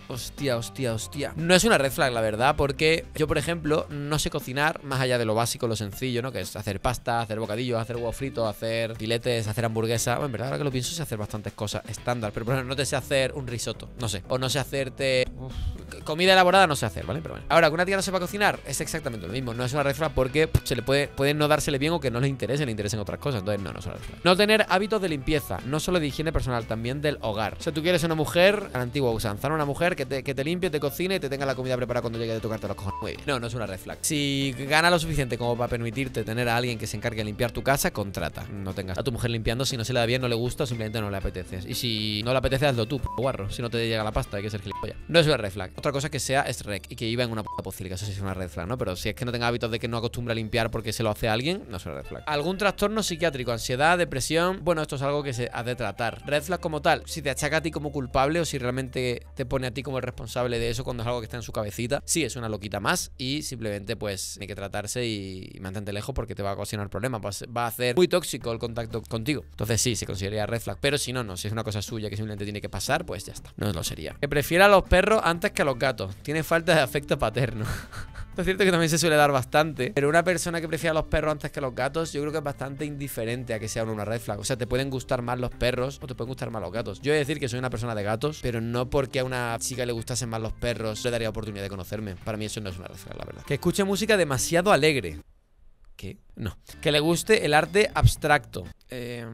Hostia, hostia, hostia. No es una red flag, la verdad, porque yo, por ejemplo, no sé cocinar más allá de lo básico, lo sencillo, ¿no? Que es hacer pasta, hacer bocadillos, hacer huevo frito, hacer filetes, hacer hamburguesa. Bueno, en verdad, ahora que lo pienso, sé hacer bastantes cosas estándar. Pero, por ejemplo, no te sé hacer un risotto, no sé. O no sé hacerte. comida elaborada, no sé hacer, ¿vale? Pero bueno. Ahora, que una tía no sepa cocinar, es exactamente lo mismo. No es una red flag porque se le puede, puede no dársele bien o que no le interese, le interesen otras cosas. Entonces, no, no es una red flag. No tener hábitos de limpieza, no solo de higiene personal, también del hogar. O sea, tú quieres una mujer, a la antigua usanza, una mujer que te, que te limpie, te cocine y te tenga la comida preparada cuando llegue de tocarte los cojones. Muy bien. No, no es una red flag. Si gana lo suficiente como para permitirte tener a alguien que se encargue de limpiar tu casa, contrata. No tengas a tu mujer limpiando si no se le da bien, no le gusta o simplemente no le apetece. Y si no le apetece, hazlo tú, guarro. Si no te llega la pasta, hay que ser gilipollas. No es una red flag. Otra cosa que sea es rec y que iba en una puta pocílica. Eso sí es una red flag, ¿no? Pero si es que no tenga hábitos de que no acostumbra a limpiar porque se lo hace a alguien, no es una red flag. Algún trastorno psiquiátrico, ansiedad, depresión. Bueno, esto es algo que se ha de tratar. Red flag como tal, si te achaca a ti como culpable o si realmente te pone a ti como el responsable de eso cuando es algo que está en su cabecita, sí es una loquita más y simplemente pues tiene que tratarse y, mantente lejos porque te va a ocasionar problemas, va a hacer muy tóxico el contacto contigo. Entonces sí, se consideraría red flag, pero si no, no, si es una cosa suya que simplemente tiene que pasar, pues ya está, no lo sería. Que prefiera a los perros antes que a los gatos, tiene falta de afecto paterno. (laughs) Es cierto que también se suele dar bastante, pero una persona que prefiera a los perros antes que a los gatos, yo creo que es bastante indiferente a que sea una red flag. O sea, te pueden gustar más los perros o te pueden gustar más los gatos. Yo voy a decir que soy una persona de gatos, pero no porque a una chica le gustasen más los perros le daría oportunidad de conocerme. Para mí eso no es una flag, la verdad. Que escuche música demasiado alegre. ¿Qué? No. Que le guste el arte abstracto. Eh,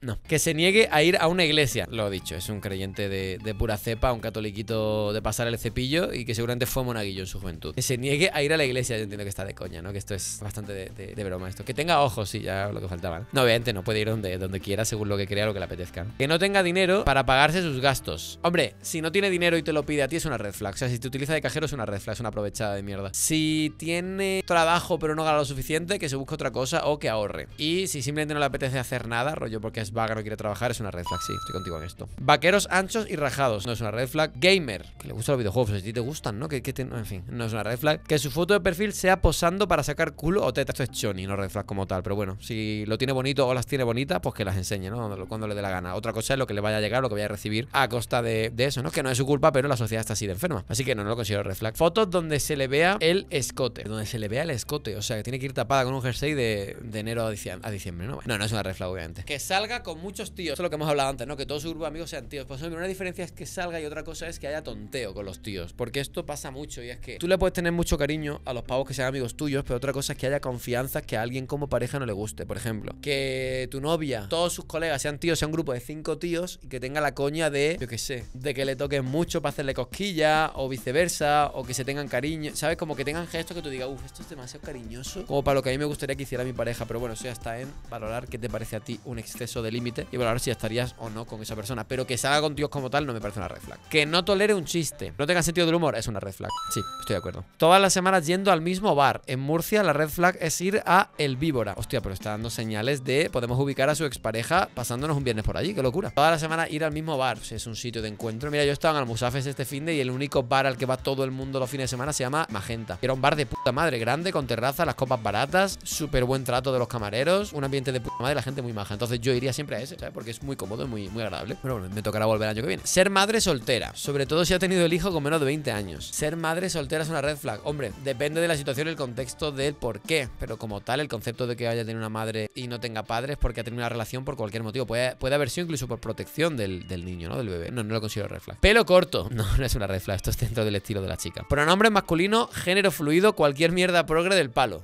no. Que se niegue a ir a una iglesia. Lo he dicho, es un creyente de, pura cepa, un catoliquito de pasar el cepillo y que seguramente fue monaguillo en su juventud. Que se niegue a ir a la iglesia. Yo entiendo que está de coña, ¿no? Que esto es bastante de, broma esto. Que tenga ojos, sí, ya lo que faltaba. No, obviamente no puede ir donde, donde quiera, según lo que crea, lo que le apetezca. Que no tenga dinero para pagarse sus gastos. Hombre, si no tiene dinero y te lo pide a ti es una red flag. O sea, si te utiliza de cajero es una red flag, es una aprovechada de mierda. Si tiene trabajo pero no gana lo suficiente, que se busque otra cosa o que ahorre. Y si simplemente no le apetece hacer nada, rollo porque es vaga, no quiere trabajar, es una red flag. Sí, estoy contigo en esto. Vaqueros anchos y rajados, no es una red flag. Gamer, que le gustan los videojuegos, si a ti te gustan, ¿no? Que, que en fin, no es una red flag. Que su foto de perfil sea posando para sacar culo o teta. Esto es choni, no red flag como tal. Pero bueno, si lo tiene bonito o las tiene bonitas, pues que las enseñe, ¿no? Cuando, cuando le dé la gana. Otra cosa es lo que le vaya a llegar, lo que vaya a recibir a costa de, de eso, ¿no? Que no es su culpa, pero la sociedad está así de enferma. Así que no, no lo considero red flag. Fotos donde se le vea el escote. Donde se le vea el escote. O sea, que tiene que ir tapada con un jersey de, enero a diciembre, ¿no? No, no es una red flag, obviamente. Que salga con muchos tíos. Eso es lo que hemos hablado antes, ¿no? Que todo su grupo de amigos sean tíos. Pues hombre, una diferencia es que salga y otra cosa es que haya tonteo con los tíos. Porque esto pasa mucho y es que tú le puedes tener mucho cariño a los pavos que sean amigos tuyos, pero otra cosa es que haya confianza que a alguien como pareja no le guste. Por ejemplo, que tu novia, todos sus colegas sean tíos, sea un grupo de cinco tíos y que tenga la coña de, yo qué sé, de que le toques mucho para hacerle cosquilla o viceversa, o que se tengan cariño, ¿sabes? Como que tengan gestos que tú digas, uff, esto es demasiado cariñoso, como para lo que a mí me gustaría que hiciera mi pareja. Pero bueno, eso ya está en valorar qué te parece a ti un exceso de límite y valorar si estarías o no con esa persona. Pero que salga con tíos como tal no me parece una red flag. Que no tolere un chiste, no tenga sentido del humor, es una red flag. Sí, estoy de acuerdo. Todas las semanas yendo al mismo bar. En Murcia la red flag es ir a El Víbora. Hostia, pero está dando señales de podemos ubicar a su expareja pasándonos un viernes por allí, qué locura. Toda la semana ir al mismo bar, o es un sitio de encuentro. Mira, yo estaba en Almusafes este fin de y el único bar al que va todo el mundo los fines de semana se llama Magenta. Era un bar de puta madre, grande, con terraza, las copas baratas, súper buen trato de los camareros, un ambiente de puta madre, la gente muy maja. Entonces yo iría siempre a ese, ¿sabes? Porque es muy cómodo y muy, muy agradable. Pero bueno, me tocará volver el año que viene. Ser madre soltera, sobre todo si ha tenido el hijo con menos de 20 años. Ser madre soltera es una red flag. Hombre, depende de la situación y el contexto del por qué. Pero como tal, el concepto de que haya tenido una madre y no tenga padres porque ha tenido una relación por cualquier motivo. Puede, puede haber sido incluso por protección del, del niño, ¿no? Del bebé. No, no lo considero red flag. Pelo corto. (laughs) No, no es una red flag. Esto es dentro del estilo de la chica. Pronombre masculino, género fluido, cualquier mierda progre del palo.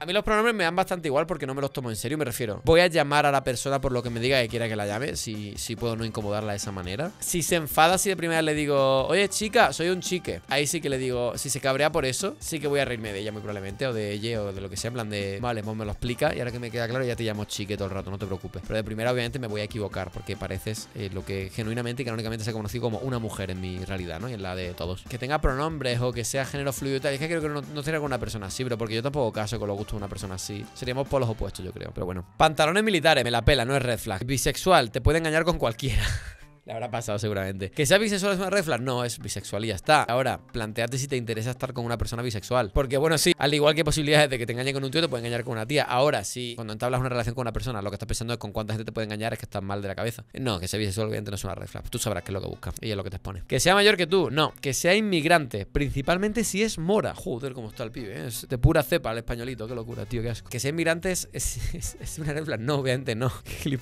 A mí los pronombres me dan bastante igual porque no me los tomo en serio, me refiero. Voy a llamar a la persona por lo que me diga que quiera que la llame, si, si puedo no incomodarla de esa manera. Si se enfada, si de primera le digo, oye chica, soy un chique. Ahí sí que le digo, si se cabrea por eso, sí que voy a reírme de ella muy probablemente, o de ella, o de lo que sea, en plan de, vale, pues me lo explica y ahora que me queda claro ya te llamo chique todo el rato, no te preocupes. Pero de primera obviamente me voy a equivocar porque pareces eh, lo que genuinamente y canónicamente se ha conocido como una mujer en mi realidad, ¿no? Y en la de todos. Que tenga pronombres o que sea género fluido y tal. Es que creo que no, no estaría con una persona así, pero porque yo tampoco caso con los una persona así. Seríamos polos opuestos, yo creo. Pero bueno. Pantalones militares, me la pela, no es red flag. Bisexual, te puede engañar con cualquiera. (laughs) Le habrá pasado seguramente. ¿Que sea bisexual es una red? No, es bisexual y ya está. Ahora, planteate si te interesa estar con una persona bisexual. Porque, bueno, sí, al igual que posibilidades de que te engañe con un tío, te puede engañar con una tía. Ahora, sí, cuando entablas una relación con una persona, lo que estás pensando es con cuánta gente te puede engañar, es que estás mal de la cabeza. No, que sea bisexual, obviamente no es una red flag. Tú sabrás qué es lo que buscas y es lo que te expone. Que sea mayor que tú, no. Que sea inmigrante, principalmente si es mora. Joder, cómo está el pibe, ¿eh? Es de pura cepa el españolito, qué locura, tío, qué asco. Que sea inmigrante es, es, (laughs) una red. No, obviamente no. (laughs) Qué.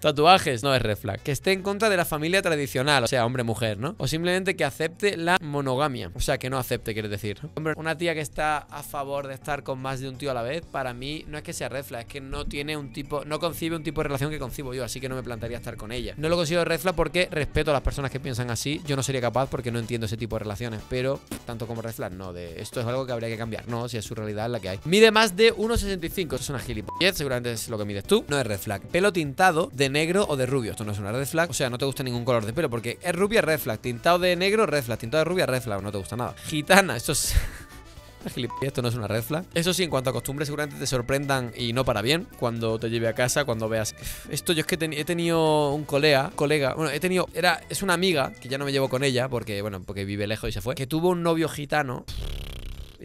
Tatuajes, no es red. Que esté en contra de la familia tradicional, o sea, hombre-mujer, ¿no? O simplemente que acepte la monogamia. O sea, que no acepte, quieres decir. Hombre, una tía que está a favor de estar con más de un tío a la vez, para mí no es que sea red flag, es que no tiene un tipo, no concibe un tipo de relación que concibo yo, así que no me plantearía estar con ella. No lo considero red flag porque respeto a las personas que piensan así. Yo no sería capaz porque no entiendo ese tipo de relaciones, pero tanto como red flag, no, de esto es algo que habría que cambiar, no, si es su realidad la que hay. Mide más de 1,65, eso es una gilipollez, seguramente es lo que mides tú, no es red flag. Pelo tintado de negro o de rubio, esto no es una red flag, o sea, no te gusta ningún color de pelo porque es rubia red flag, tintado de negro red flag, tintado de rubia red flag, no te gusta nada. Gitana, esto es... (laughs) Esto no es una red flag. Eso sí, en cuanto a costumbres, seguramente te sorprendan y no para bien cuando te lleve a casa, cuando veas. Esto yo es que he tenido un colega, colega, bueno, he tenido, era, es una amiga que ya no me llevo con ella porque, bueno, porque vive lejos y se fue, que tuvo un novio gitano.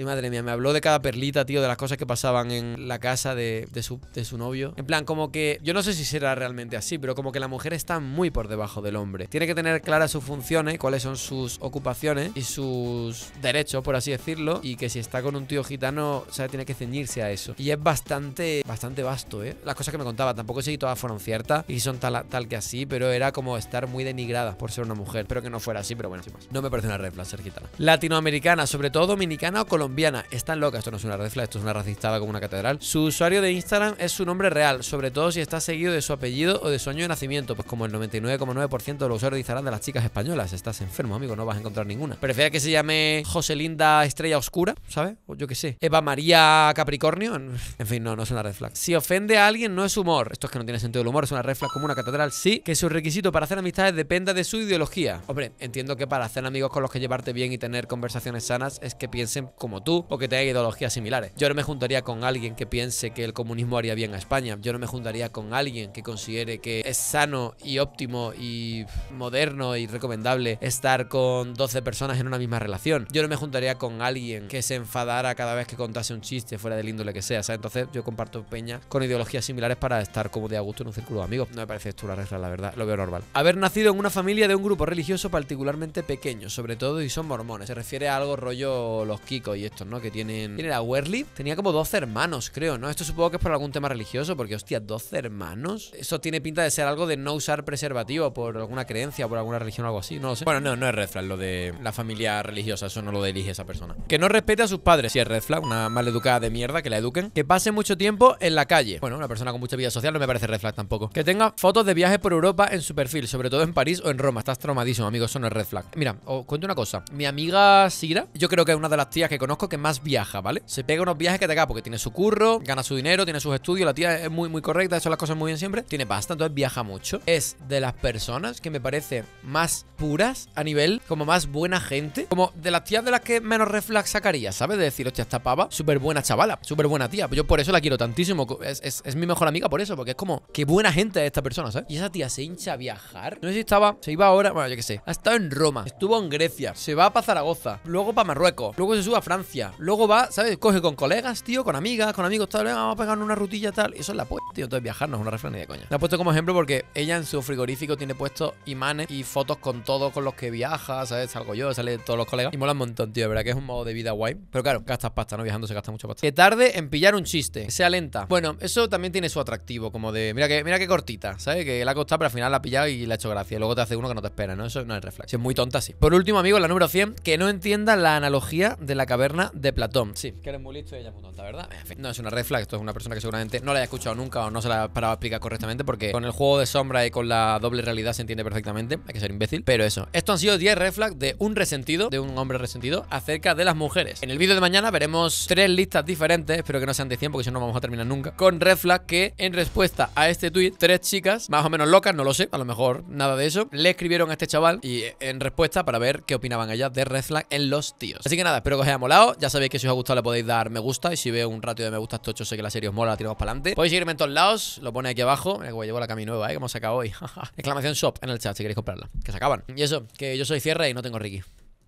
Y madre mía, me habló de cada perlita, tío, de las cosas que pasaban en la casa de, su, de su novio. En plan, como que, yo no sé si será realmente así, pero como que la mujer está muy por debajo del hombre. Tiene que tener claras sus funciones, cuáles son sus ocupaciones y sus derechos, por así decirlo. Y que si está con un tío gitano, o tiene que ceñirse a eso. Y es bastante, bastante vasto, ¿eh? Las cosas que me contaba, tampoco sé si todas fueron ciertas y son tal, tal que así, pero era como estar muy denigrada por ser una mujer. Espero que no fuera así, pero bueno, sin más. No me parece una red flag ser gitana. Latinoamericana, sobre todo dominicana o colombiana. Están locas, esto no es una red flag, esto es una racistada como una catedral. Su usuario de Instagram es su nombre real, sobre todo si está seguido de su apellido o de su año de nacimiento, pues como el 99,9% de los usuarios de Instagram de las chicas españolas. Estás enfermo, amigo, no vas a encontrar ninguna. Prefiere que se llame Joselinda Estrella Oscura, ¿sabes? O yo qué sé. Eva María Capricornio. En fin, no, no es una red flag. Si ofende a alguien, no es humor. Esto es que no tiene sentido el humor, es una red flag como una catedral. Sí, que su requisito para hacer amistades dependa de su ideología. Hombre, entiendo que para hacer amigos con los que llevarte bien y tener conversaciones sanas es que piensen como como tú o que tenga ideologías similares. Yo no me juntaría con alguien que piense que el comunismo haría bien a España. Yo no me juntaría con alguien que considere que es sano y óptimo y moderno y recomendable estar con 12 personas en una misma relación. Yo no me juntaría con alguien que se enfadara cada vez que contase un chiste fuera del índole que sea. ¿sabes? Entonces yo comparto peña con ideologías similares para estar como de a gusto en un círculo de amigos. No me parece esto una regla, la verdad. Lo veo normal. Haber nacido en una familia de un grupo religioso particularmente pequeño, sobre todo y son mormones. Se refiere a algo rollo los Kiko y estos, ¿no? Que tienen... ¿Quién era Werly? Tenía como 12 hermanos, creo, ¿no? Esto supongo que es por algún tema religioso, porque hostia, 12 hermanos. Eso tiene pinta de ser algo de no usar preservativo por alguna creencia, por alguna religión o algo así, no lo sé. Bueno, no, no es red flag lo de la familia religiosa, eso no lo elige esa persona. Que no respete a sus padres, si es red flag, una maleducada de mierda, que la eduquen. Que pase mucho tiempo en la calle. Bueno, una persona con mucha vida social no me parece red flag tampoco. Que tenga fotos de viajes por Europa en su perfil, sobre todo en París o en Roma. Estás traumadísimo, amigo, eso no es red flag. Mira, os cuento una cosa. Mi amiga Sira, yo creo que es una de las tías que conozco que más viaja, ¿vale? Se pega unos viajes que te caga porque tiene su curro, gana su dinero, tiene sus estudios, la tía es muy, muy correcta, eso las cosas muy bien siempre. Tiene pasta, entonces viaja mucho. Es de las personas que me parece más puras a nivel, como más buena gente. Como de las tías de las que menos red flag sacaría, ¿sabes? De decir, hostia, esta pava, súper buena chavala, súper buena tía. Yo por eso la quiero tantísimo. Es, es- es mi mejor amiga por eso, porque es como, qué buena gente es esta persona, ¿sabes? Y esa tía se hincha a viajar. No sé si estaba, se iba ahora, bueno, yo qué sé. Ha estado en Roma, estuvo en Grecia, se va para Zaragoza, luego para Marruecos, luego se sube a Francia, luego va, ¿sabes? Coge con colegas, tío, con amigas, con amigos, tal, vamos a pegarnos una rutilla tal. Eso es la polla, tío. Entonces viajar no es una ni de coña. La he puesto como ejemplo porque ella en su frigorífico tiene puestos imanes y fotos con todos con los que viaja, ¿sabes? Salgo yo, sale todos los colegas. Y mola un montón, tío, de verdad que es un modo de vida guay. Pero claro, gastas pasta, ¿no? Viajando se gasta mucha pasta. Que tarde en pillar un chiste, que sea lenta. Bueno, eso también tiene su atractivo, como de, mira que, mira qué cortita, ¿sabes? Que la ha costado, pero al final la ha pillado y le ha hecho gracia. Y luego te hace uno que no te espera, ¿no? Eso no es reflex. Si es muy tonta, sí. Por último, amigo, la número 100, que no entienda la analogía de la caverna de Platón. Sí, que eres muy listo y ella es muy tonta, ¿verdad? En fin, no es una red flag, esto es una persona que seguramente no la haya escuchado nunca o no se la ha parado a explicar correctamente porque con el juego de sombra y con la doble realidad se entiende perfectamente, hay que ser imbécil, pero eso. Esto han sido 10 red flags de un resentido, de un hombre resentido, acerca de las mujeres. En el vídeo de mañana veremos tres listas diferentes, espero que no sean de 100 porque si no no vamos a terminar nunca, con red flag que en respuesta a este tweet, tres chicas, más o menos locas, no lo sé, a lo mejor nada de eso, le escribieron a este chaval y en respuesta para ver qué opinaban ellas de red flag en los tíos. Así que nada, espero que os haya molado, ya sabéis que si os ha gustado le podéis dar me gusta y si veo un ratio de me gusta tocho sé que la serie os mola, la tiramos para adelante. Podéis seguirme en todos lados, lo pone aquí abajo, mira que llevar la cami nueva, eh, que hemos sacado hoy. (laughs) Exclamación shop en el chat si queréis comprarla, que se acaban. Y eso, que yo soy cierre y no tengo Ricky.